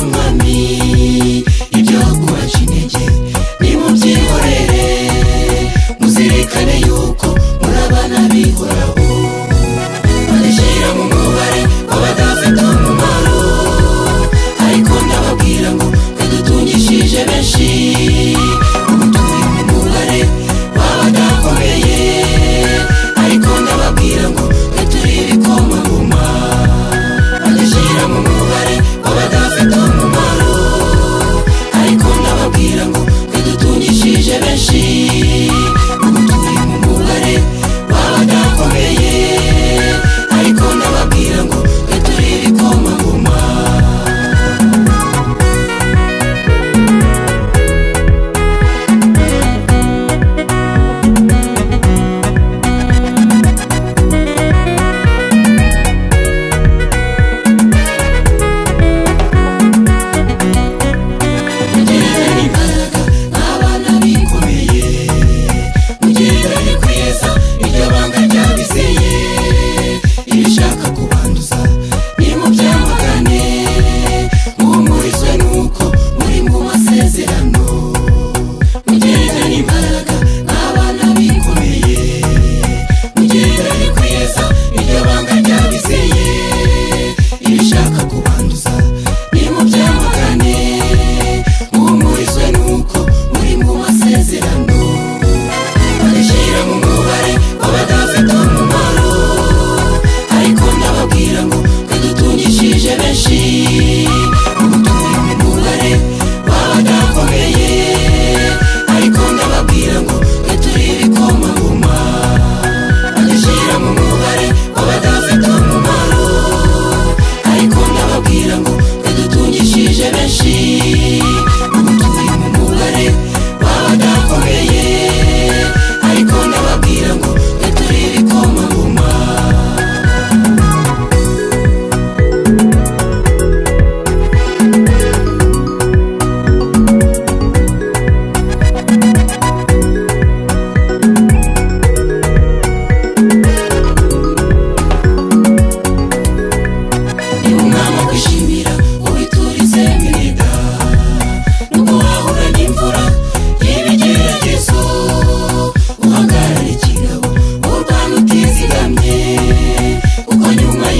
mwami ibyo kubaca intege nimubyihorere muzirikane yuko muri abana b'ihoraho badushyira mu mubare w'abadafite umumaro ariko ndababwira ngo badutungishije benshi. benshi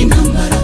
number.